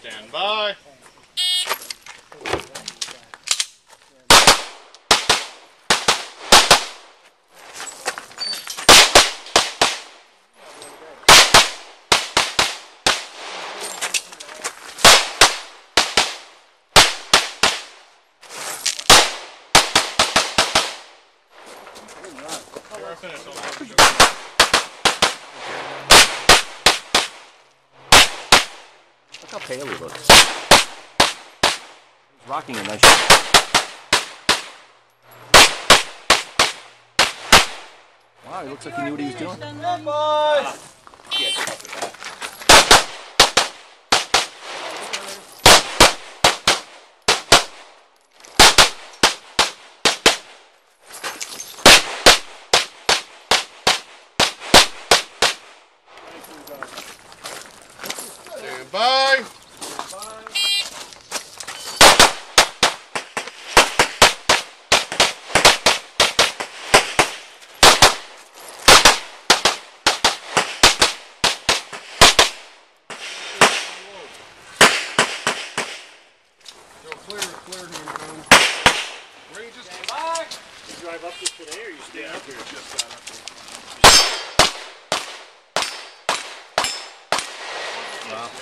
Stand by. We're Look how pale he looks. He's rocking a nice ship. Wow, he looks like he knew what he was doing. Stand by. Clear, clear here, man. Ranges. You drive up this today or you stay Yeah, up up here, just got up here.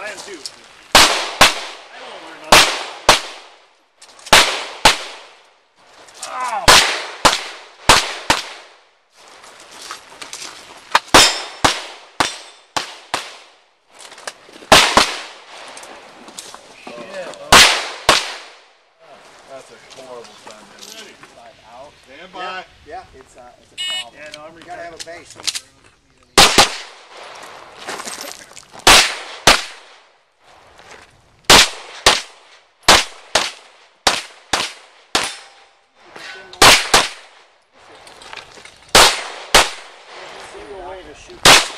I am too. Horrible sound. Stand by. Yeah, it's a, it's a problem. Yeah, no, I'm You gotta have a base. Single way shoot.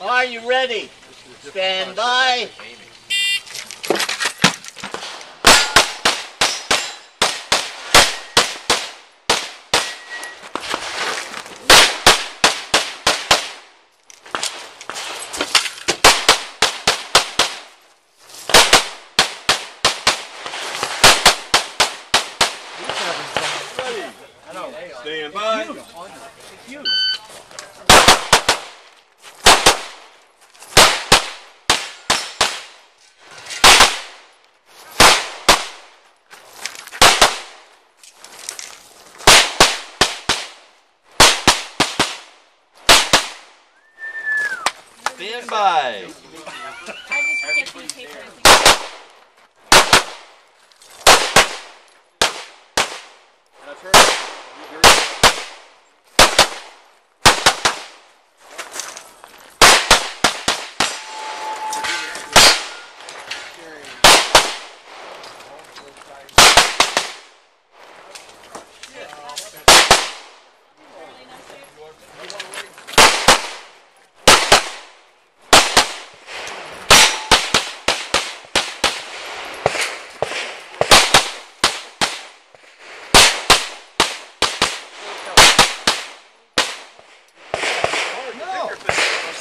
Are you ready? Stand by. Stand by. Stand by. I just get the